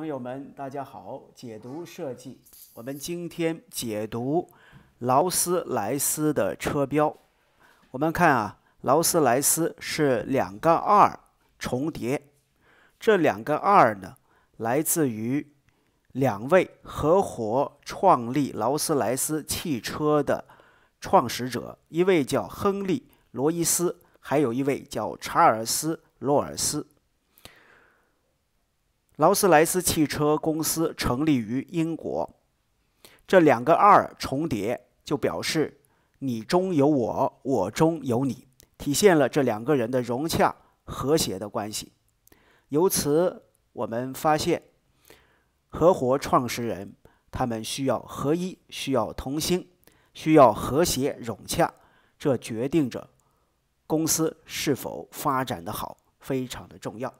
朋友们，大家好！解读设计，我们今天解读劳斯莱斯的车标。我们看啊，劳斯莱斯是两个二重叠，这两个二呢，来自于两位合伙创立劳斯莱斯汽车的创始者，一位叫亨利·罗伊斯，还有一位叫查尔斯·罗尔斯。劳斯莱斯汽车公司成立于英国，这两个二重叠，就表示你中有我，我中有你，体现了这两个人的融洽和谐的关系。由此，我们发现，合伙创始人他们需要合一，需要同心，需要和谐融洽，这决定着公司是否发展的好，非常的重要。